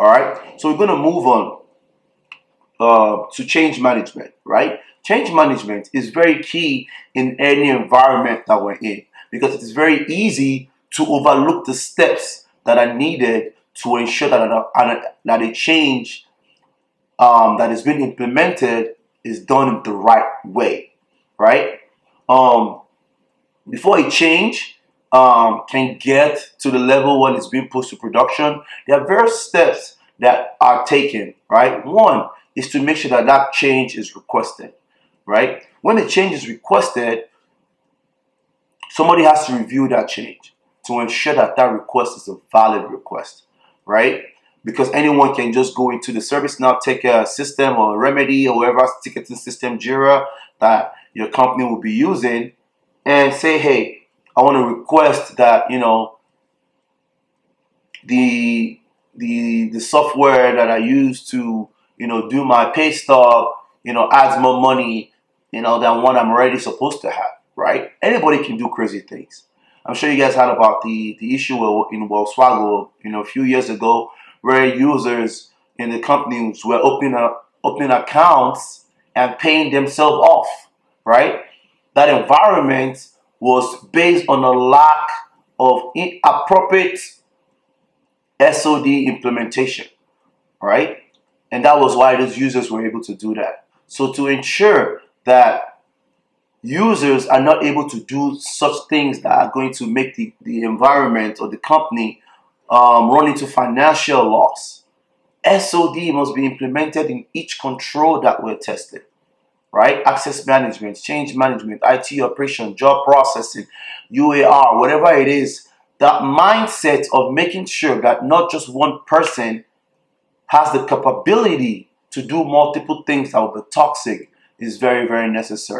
All right. So we're going to move on uh, to change management, right? Change management is very key in any environment that we're in because it is very easy to overlook the steps that are needed to ensure that a, that a change um, that is being implemented is done in the right way, right? Um, before a change um, can get to the level when it's being pushed to production, there are various steps that are taken, right? One is to make sure that that change is requested, right? When a change is requested, somebody has to review that change to ensure that that request is a valid request, right? Because anyone can just go into the ServiceNow take a system or a remedy or whatever ticketing system, Jira, that your company will be using and say, hey, I want to request that, you know, the the the software that I use to, you know, do my pay stub, you know, adds more money, you know, than what I'm already supposed to have, right? Anybody can do crazy things. I'm sure you guys heard about the, the issue in Wells Fargo, you know, a few years ago, where users in the companies were opening, up opening accounts and paying themselves off, right? That environment was based on a lack of appropriate SOD implementation, right? And that was why those users were able to do that. So to ensure that users are not able to do such things that are going to make the, the environment or the company um, run into financial loss, SOD must be implemented in each control that we're tested right? Access management, change management, IT operation, job processing, UAR, whatever it is, that mindset of making sure that not just one person has the capability to do multiple things that will be toxic is very, very necessary.